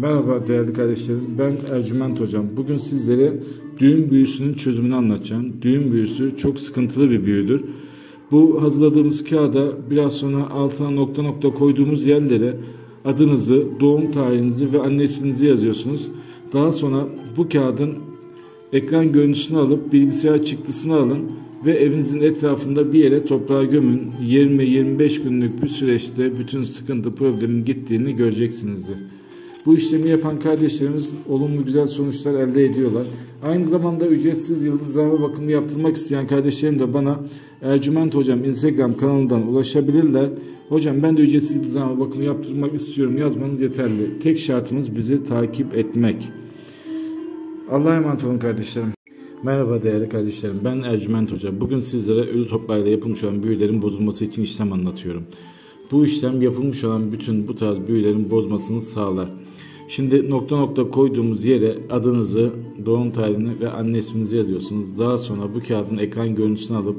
Merhaba değerli kardeşlerim. Ben Ercüment Hocam. Bugün sizlere düğün büyüsünün çözümünü anlatacağım. Düğün büyüsü çok sıkıntılı bir büyüdür. Bu hazırladığımız kağıda biraz sonra altına nokta nokta koyduğumuz yerlere adınızı, doğum tarihinizi ve anne isminizi yazıyorsunuz. Daha sonra bu kağıdın ekran görüntüsünü alıp bilgisayar çıktısını alın ve evinizin etrafında bir yere toprağa gömün. 20-25 günlük bir süreçte bütün sıkıntı problemin gittiğini göreceksinizdir. Bu işlemi yapan kardeşlerimiz olumlu güzel sonuçlar elde ediyorlar. Aynı zamanda ücretsiz yıldızlama bakımı yaptırmak isteyen kardeşlerim de bana Ercüment Hocam Instagram kanalından ulaşabilirler. Hocam ben de ücretsiz yıldızlama bakımı yaptırmak istiyorum yazmanız yeterli. Tek şartımız bizi takip etmek. Allah'a emanet olun kardeşlerim. Merhaba değerli kardeşlerim ben Ercüment Hoca. Bugün sizlere ölü toplarla yapılmış olan büyülerin bozulması için işlem anlatıyorum. Bu işlem yapılmış olan bütün bu tarz büyülerin bozmasını sağlar. Şimdi nokta nokta koyduğumuz yere adınızı, doğum tarihini ve anne isminizi yazıyorsunuz. Daha sonra bu kağıdın ekran görüntüsünü alıp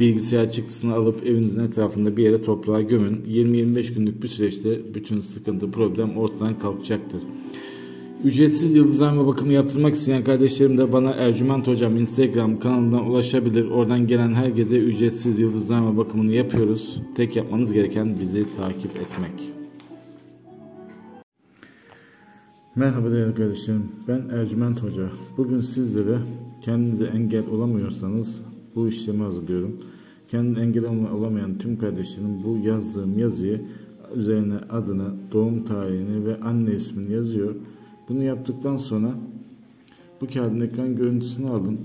bilgisayar çıktısını alıp evinizin etrafında bir yere toprağa gömün. 20-25 günlük bir süreçte bütün sıkıntı, problem ortadan kalkacaktır. Ücretsiz yıldızlama bakımı yaptırmak isteyen kardeşlerim de bana Ercüment Hocam Instagram kanalından ulaşabilir. Oradan gelen herkese ücretsiz yıldızlama bakımını yapıyoruz. Tek yapmanız gereken bizi takip etmek. Merhaba değerli kardeşlerim. Ben Ercüment Hoca. Bugün sizlere kendinize engel olamıyorsanız bu işlemi hazırlıyorum. Kendine engel olamayan tüm kardeşlerim bu yazdığım yazıyı üzerine adını, doğum tarihini ve anne ismini yazıyor. Bunu yaptıktan sonra bu kağıdın ekran görüntüsünü alın.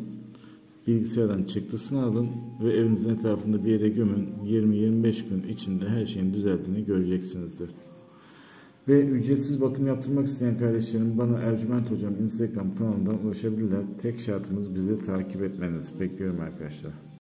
Bilgisayardan çıktısını alın ve evinizin etrafında bir yere gömün. 20-25 gün içinde her şeyin düzeldiğini göreceksinizdir. Ve ücretsiz bakım yaptırmak isteyen kardeşlerim bana Ercüment Hocam Instagram kanalından ulaşabilirler. Tek şartımız bizi takip etmeniz. Bekliyorum arkadaşlar.